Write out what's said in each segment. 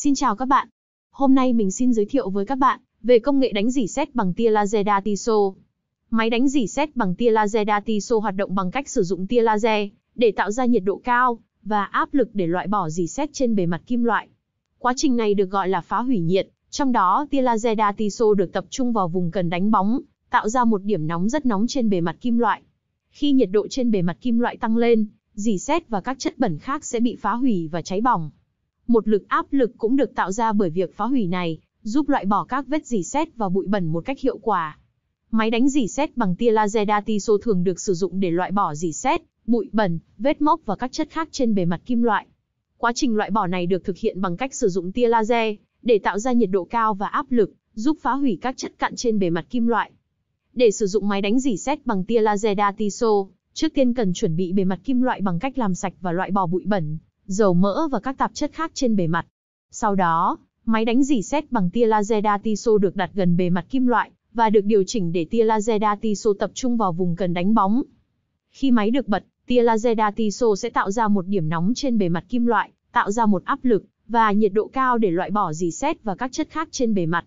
Xin chào các bạn. Hôm nay mình xin giới thiệu với các bạn về công nghệ đánh dỉ sét bằng tia laser Datiso. Máy đánh dỉ sét bằng tia laser Datiso hoạt động bằng cách sử dụng tia laser để tạo ra nhiệt độ cao và áp lực để loại bỏ dỉ sét trên bề mặt kim loại. Quá trình này được gọi là phá hủy nhiệt, trong đó tia laser Datiso được tập trung vào vùng cần đánh bóng, tạo ra một điểm nóng rất nóng trên bề mặt kim loại. Khi nhiệt độ trên bề mặt kim loại tăng lên, dỉ sét và các chất bẩn khác sẽ bị phá hủy và cháy bỏng. Một lực áp lực cũng được tạo ra bởi việc phá hủy này, giúp loại bỏ các vết dỉ sét và bụi bẩn một cách hiệu quả. Máy đánh dỉ sét bằng tia laser Datiso thường được sử dụng để loại bỏ dỉ sét, bụi bẩn, vết mốc và các chất khác trên bề mặt kim loại. Quá trình loại bỏ này được thực hiện bằng cách sử dụng tia laser để tạo ra nhiệt độ cao và áp lực, giúp phá hủy các chất cặn trên bề mặt kim loại. Để sử dụng máy đánh dỉ sét bằng tia laser Datiso, trước tiên cần chuẩn bị bề mặt kim loại bằng cách làm sạch và loại bỏ bụi bẩn, dầu mỡ và các tạp chất khác trên bề mặt. Sau đó, máy đánh dỉ xét bằng tia laser Datiso được đặt gần bề mặt kim loại và được điều chỉnh để tia laser Datiso tập trung vào vùng cần đánh bóng. Khi máy được bật, tia laser Datiso sẽ tạo ra một điểm nóng trên bề mặt kim loại, tạo ra một áp lực và nhiệt độ cao để loại bỏ dỉ xét và các chất khác trên bề mặt.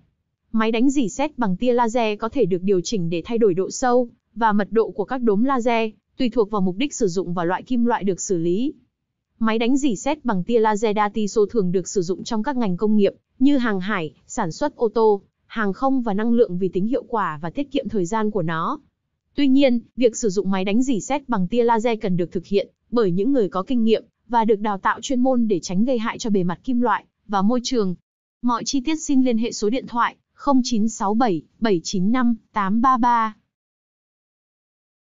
Máy đánh dỉ xét bằng tia laser có thể được điều chỉnh để thay đổi độ sâu và mật độ của các đốm laser, tùy thuộc vào mục đích sử dụng và loại kim loại được xử lý. Máy đánh dỉ xét bằng tia laser Datiso thường được sử dụng trong các ngành công nghiệp như hàng hải, sản xuất ô tô, hàng không và năng lượng vì tính hiệu quả và tiết kiệm thời gian của nó. Tuy nhiên, việc sử dụng máy đánh dỉ xét bằng tia laser cần được thực hiện bởi những người có kinh nghiệm và được đào tạo chuyên môn để tránh gây hại cho bề mặt kim loại và môi trường. Mọi chi tiết xin liên hệ số điện thoại 0967 795 833.